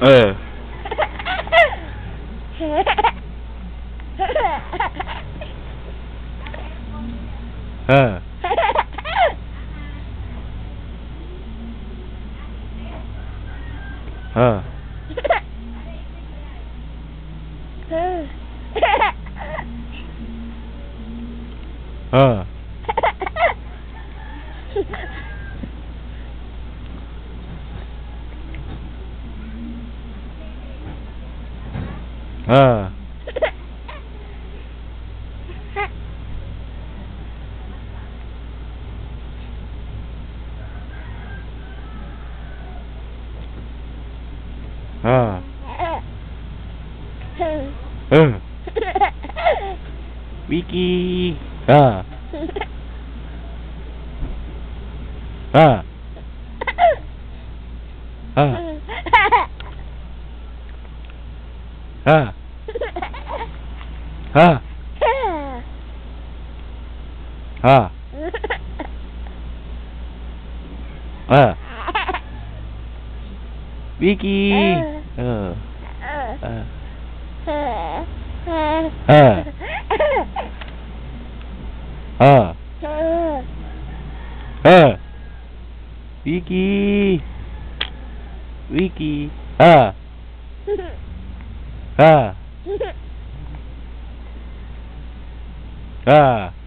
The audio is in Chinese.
哎。嘿嘿嘿嗯嗯嗯嗯嗯 ờ. Ờ. Ừ. Wiki. Ờ. Ờ. Ờ. Ờ. 啊！啊！啊！维基。呃。呃。呃。呃。呃。呃。维基。维基。啊。啊。啊。